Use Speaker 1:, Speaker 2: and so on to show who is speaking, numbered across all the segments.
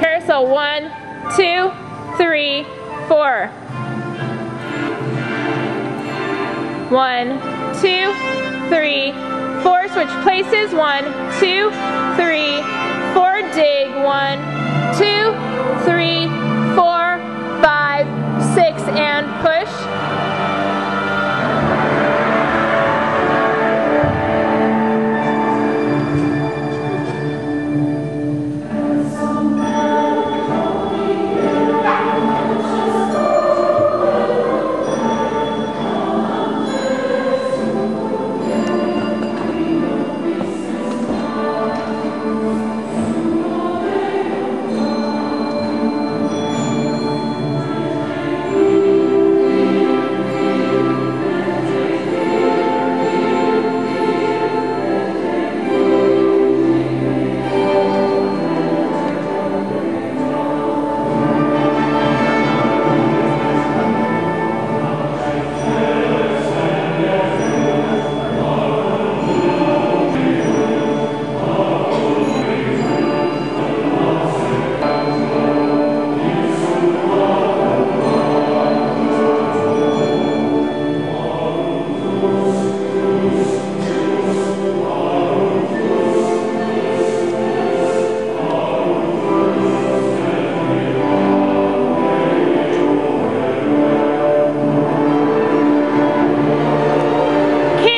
Speaker 1: Carousel, one, two, three, four. One, two, three, four. Switch places. One, two, three, four. Dig. One, two, three,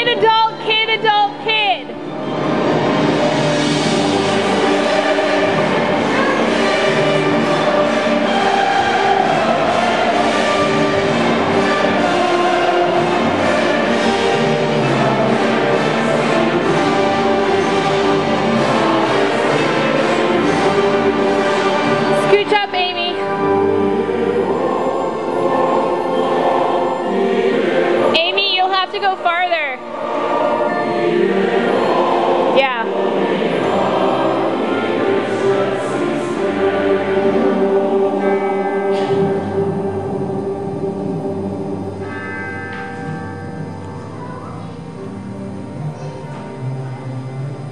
Speaker 1: Adult, kid, go farther. Yeah.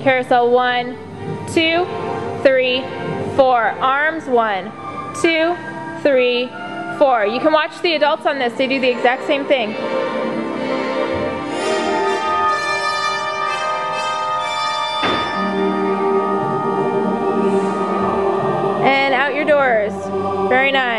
Speaker 1: Carousel one, two, three, four. Arms one, two, three, four. You can watch the adults on this. They do the exact same thing. Very nice.